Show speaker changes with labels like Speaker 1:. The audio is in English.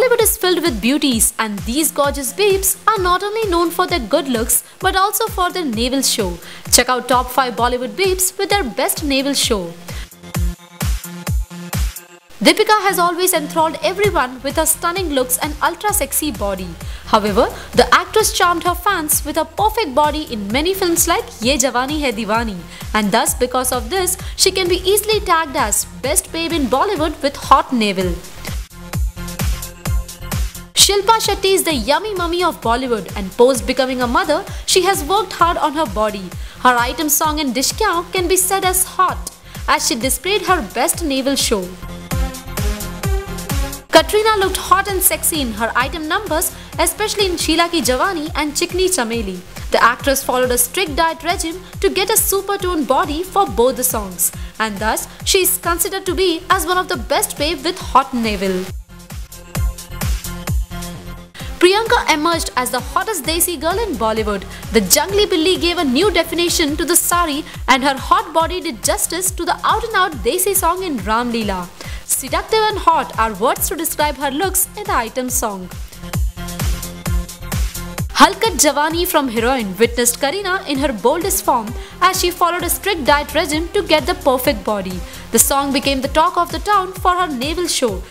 Speaker 1: Bollywood is filled with beauties and these gorgeous babes are not only known for their good looks but also for their navel show. Check out top 5 Bollywood babes with their best navel show. Deepika has always enthralled everyone with her stunning looks and ultra sexy body. However, the actress charmed her fans with her perfect body in many films like Yeh Jawaani Hai Deewani and thus because of this, she can be easily tagged as best babe in Bollywood with hot navel. Shilpa Shetty is the yummy mummy of Bollywood and post becoming a mother, she has worked hard on her body. Her item song in Dishkiyaoon can be said as hot as she displayed her best navel show. Katrina looked hot and sexy in her item numbers, especially in Sheila Ki Jawani and Chikni Chameli. The actress followed a strict diet regime to get a super toned body for both the songs, and thus she is considered to be as one of the best babe with hot navel. Priyanka emerged as the hottest Desi girl in Bollywood. The jungly Billy gave a new definition to the sari and her hot body did justice to the out-and-out Desi song in Ram Leela. Seductive and hot are words to describe her looks in the item song. Halkat Jawani from Heroine witnessed Kareena in her boldest form as she followed a strict diet regime to get the perfect body. The song became the talk of the town for her navel show,